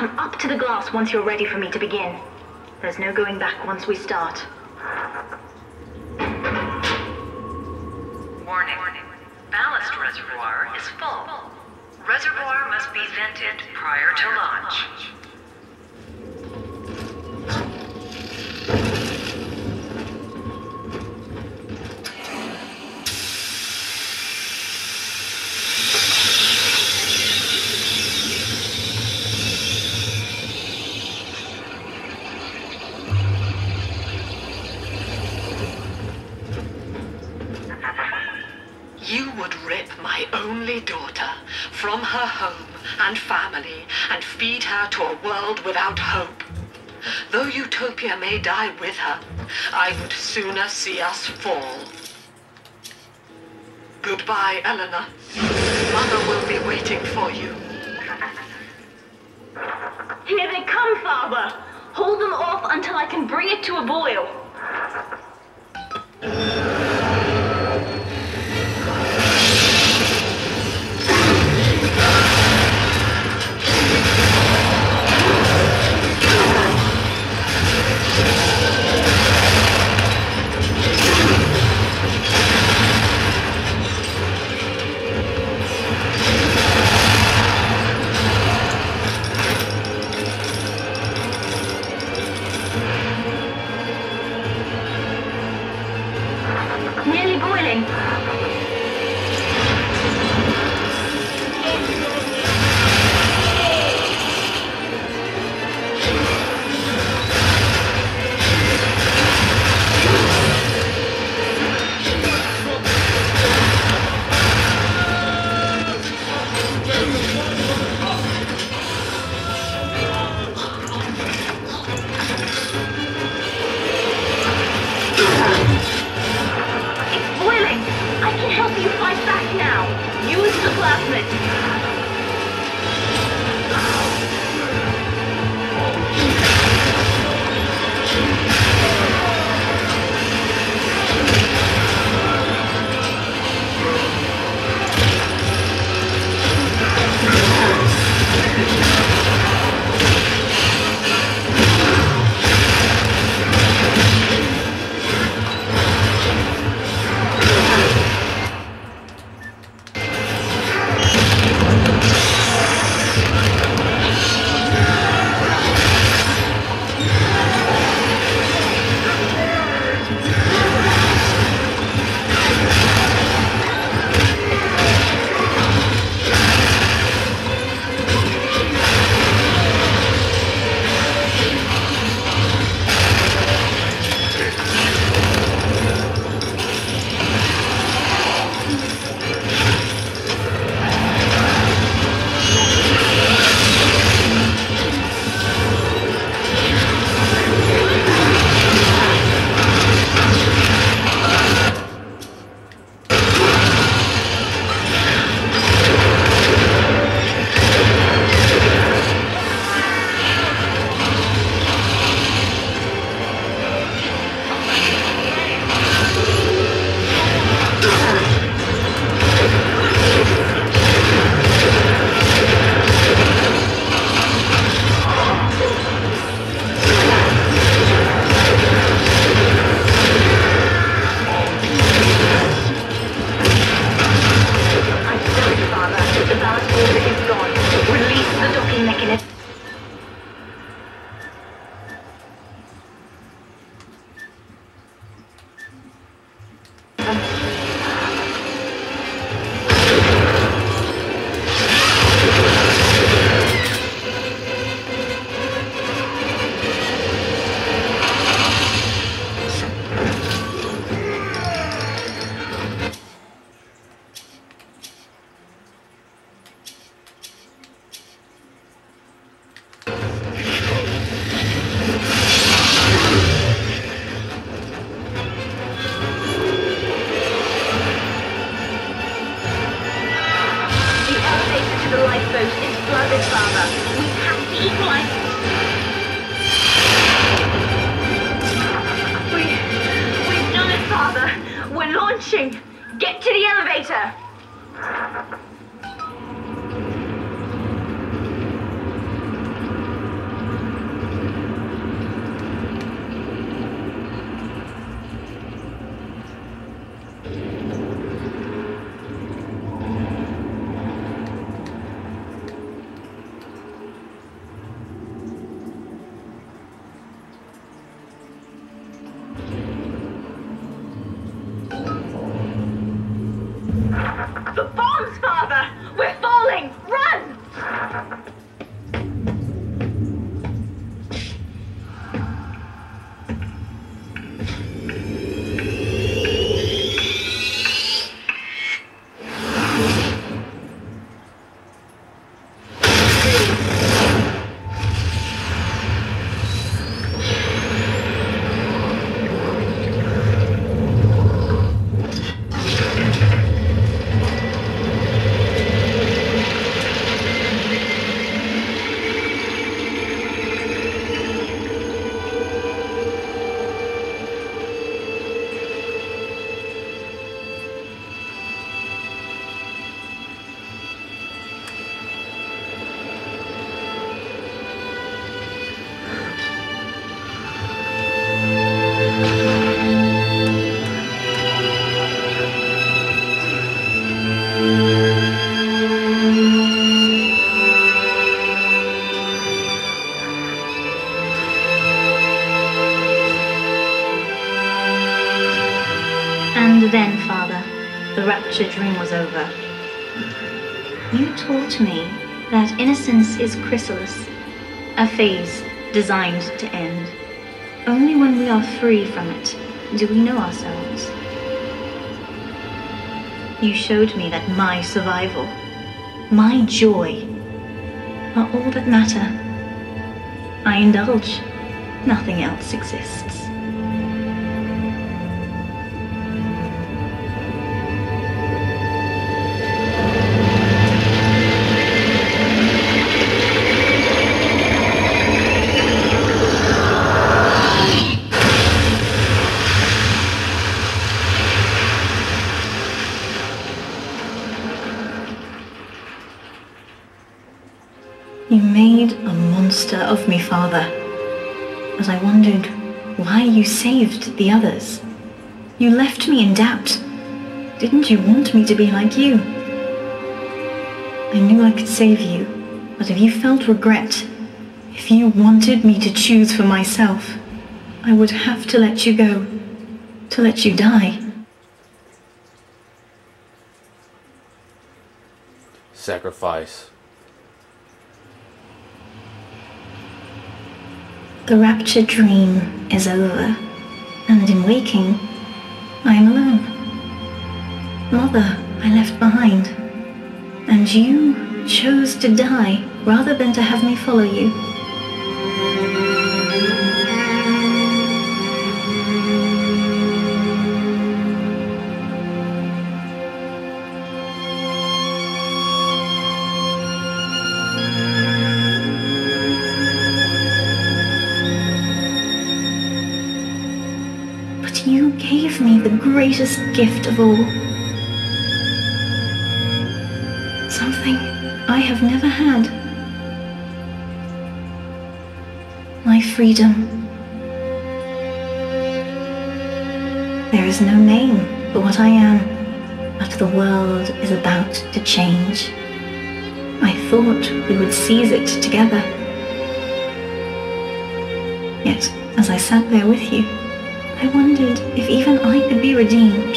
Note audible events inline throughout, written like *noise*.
Come up to the glass once you're ready for me to begin. There's no going back once we start. Warning. Ballast reservoir is full. Reservoir must be vented prior to launch. You would rip my only daughter from her home and family and feed her to a world without hope. Though Utopia may die with her, I would sooner see us fall. Goodbye, Eleanor. Mother will be waiting for you. Here they come, Father! Hold them off until I can bring it to a boil. Yeah. *laughs* We... We've done it, Father! We're launching! Get to the elevator! Bombs, the dream was over. You taught me that innocence is chrysalis, a phase designed to end. Only when we are free from it do we know ourselves. You showed me that my survival, my joy, are all that matter. I indulge, nothing else exists. You made a monster of me, Father, as I wondered why you saved the others. You left me in doubt. Didn't you want me to be like you? I knew I could save you, but if you felt regret, if you wanted me to choose for myself, I would have to let you go, to let you die. Sacrifice. The rapture dream is over, and in waking, I am alone. Mother, I left behind, and you chose to die rather than to have me follow you. The greatest gift of all. Something I have never had. My freedom. There is no name for what I am, but the world is about to change. I thought we would seize it together. Yet, as I sat there with you, I wondered if even I could be redeemed.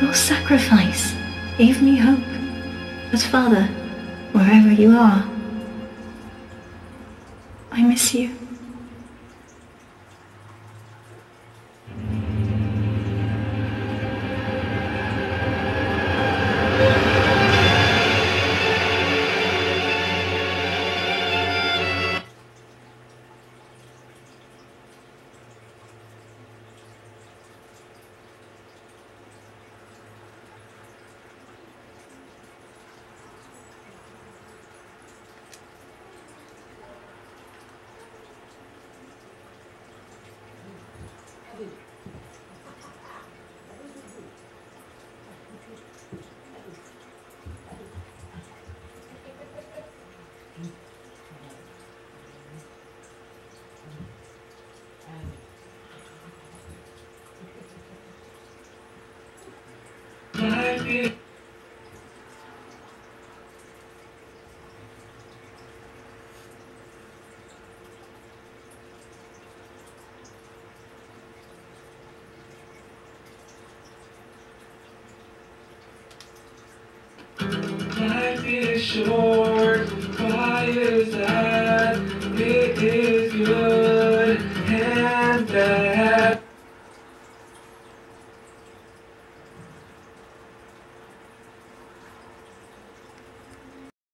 Your sacrifice gave me hope. But Father, wherever you are, I miss you. Shore.